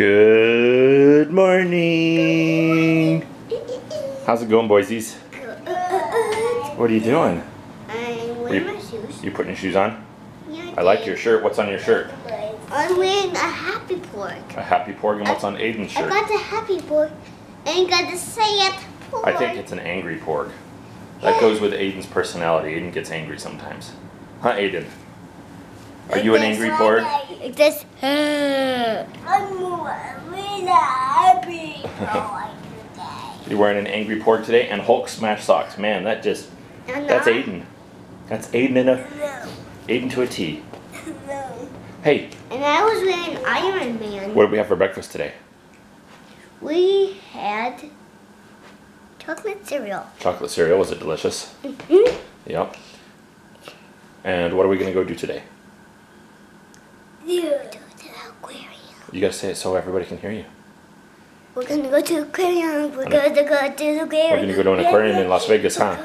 Good morning. How's it going, boysies? What are you doing? I'm wearing you, my shoes. you putting your shoes on? Yeah, I like your shirt. What's on your shirt? I'm wearing a happy pork. A happy pork. And what's on Aiden's shirt? I got the happy pork and got the sad pork. I think it's an angry pork. That goes with Aiden's personality. Aiden gets angry sometimes. Huh, Aiden? Are you an angry pork? Like this. I'm really happy. You're wearing an angry pork today and Hulk smash socks. Man, that just that's Aiden. That's Aiden in a Aiden to a T. No. Hey, And I was wearing Iron Man. what did we have for breakfast today? We had chocolate cereal. Chocolate cereal. Was it delicious? Mhm. Yep. And what are we gonna go do today? Go to the aquarium. You gotta say it so everybody can hear you. We're gonna go to the aquarium. We're gonna go to the aquarium. We're gonna go to an aquarium in Las Vegas, huh?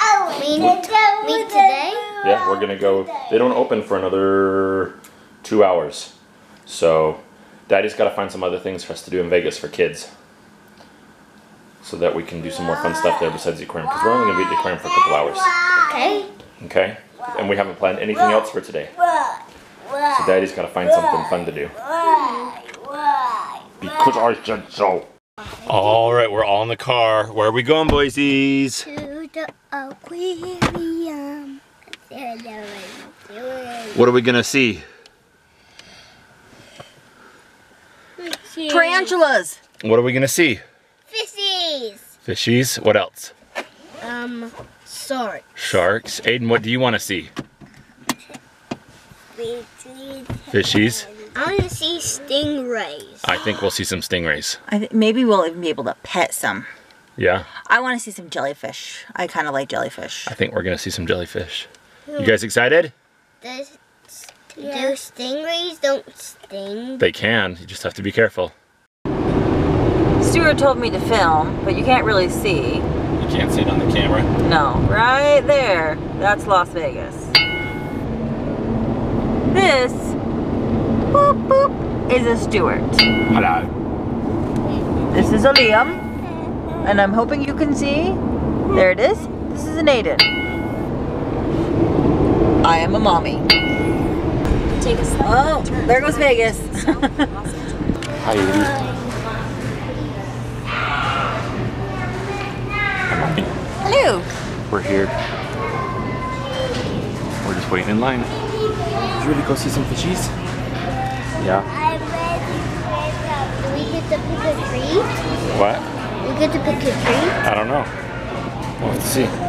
Oh, me, me today? Yeah, we're gonna go. They don't open for another two hours, so Daddy's got to find some other things for us to do in Vegas for kids, so that we can do some more fun stuff there besides the aquarium. Because we're only gonna be at the aquarium for a couple hours, Okay. okay? And we haven't planned anything else for today, so Daddy's got to find something fun to do. Why? Because I said so. All right, we're all in the car. Where are we going, boysies? To the aquarium. What are we gonna see? Tarantulas. What are we gonna see? Fishies. Fishies. What else? Um, sorry. Sharks. Aiden, what do you want to see? Fishies. I want to see stingrays. I think we'll see some stingrays. I th- maybe we'll even be able to pet some. Yeah, I want to see some jellyfish. I kind of like jellyfish. I think we're gonna see some jellyfish. You guys excited? Does, Do stingrays don't sting? They can. You just have to be careful. Stuart told me to film, but you can't really see. You can't see it on the camera. No, right there. That's Las Vegas. This boop boop is a Stuart. Hello. This is a Liam, and I'm hoping you can see. There it is. This is an Aiden. I am a mommy. Take a slight Oh, turn. there goes Vegas. Hi, Edie. Hello. We're here. We're just waiting in line. Did you really go see some fishies? Yeah. Do um, we get to pick a tree? What? We get to pick a tree? I don't know. We'll have to see.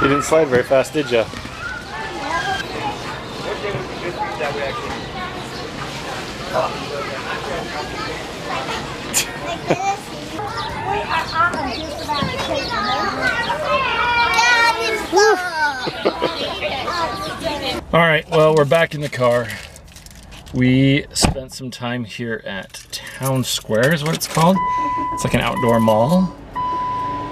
You didn't slide very fast, did you? All right, well, we're back in the car. We spent some time here at Town Square, is what it's called. It's like an outdoor mall.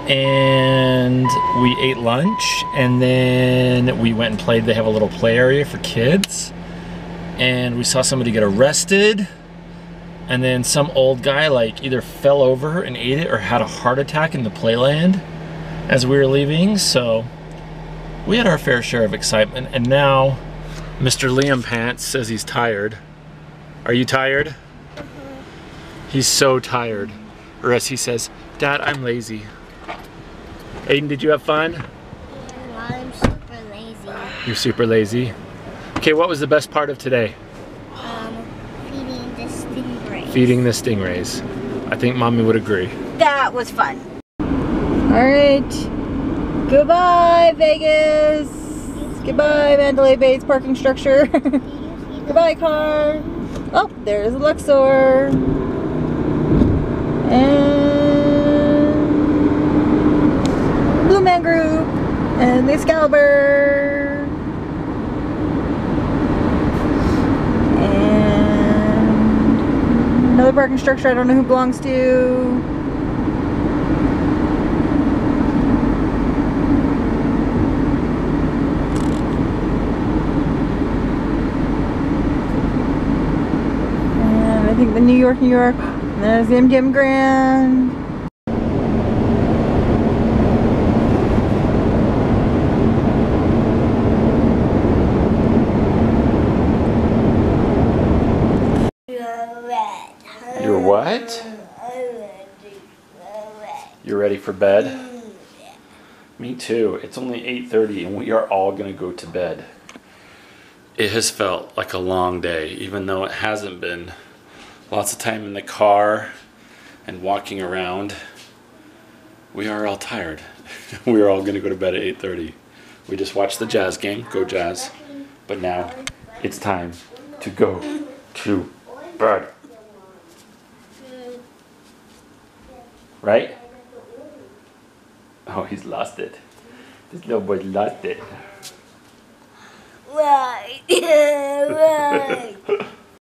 And we ate lunch, and then we went and played. They have a little play area for kids. And we saw somebody get arrested. And then some old guy, like, either fell over and ate it or had a heart attack in the playland as we were leaving. So we had our fair share of excitement. And now Mr. Liam Pants says he's tired. Are you tired? He's so tired. Or as he says, Dad, I'm lazy. Aiden, did you have fun? I'm super lazy. You're super lazy. Okay, what was the best part of today? Um, feeding the stingray. Feeding the stingrays. I think mommy would agree. That was fun. All right. Goodbye, Vegas. Goodbye, Mandalay Bay's parking structure. Goodbye, car. Oh, there's Luxor. And Blue Man Group. And the Excalibur. And another parking structure I don't know who belongs to. I think the New York, New York. There's the MGM Grand. You're what? You're ready for bed? Me too. It's only 8:30 and we are all going to go to bed. It has felt like a long day even though it hasn't been. Lots of time in the car and walking around. We are all tired. we are all going to go to bed at 8:30. We just watched the Jazz game. Go Jazz. But now it's time to go to bed. Right? Oh, he's lost it. This little boy lost it. Right. right.